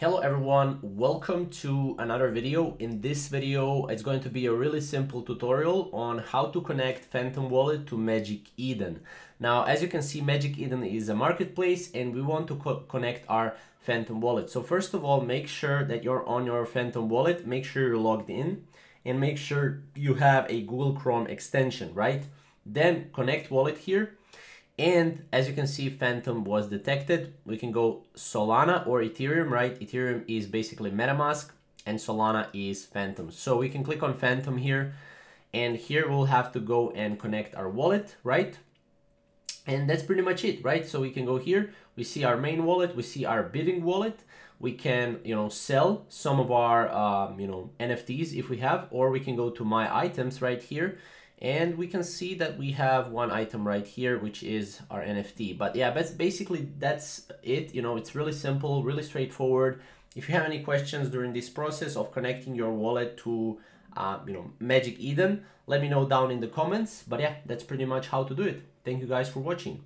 Hello everyone, welcome to another video. In this video, it's going to be a really simple tutorial on how to connect Phantom Wallet to Magic Eden. Now, as you can see, Magic Eden is a marketplace and we want to co connect our Phantom Wallet. So first of all, make sure that you're on your Phantom Wallet, make sure you're logged in and make sure you have a Google Chrome extension, right? Then connect wallet here and as you can see, Phantom was detected. We can go Solana or Ethereum, right? Ethereum is basically MetaMask and Solana is Phantom. So we can click on Phantom here and here we'll have to go and connect our wallet, right? And that's pretty much it, right? So we can go here, we see our main wallet, we see our bidding wallet. We can, you know, sell some of our, um, you know, NFTs if we have, or we can go to my items right here and we can see that we have one item right here which is our nft but yeah that's basically that's it. You know it's really simple really straightforward. If you have any questions during this process of connecting your wallet to uh, you know magic eden let me know down in the comments. But yeah that's pretty much how to do it. Thank you guys for watching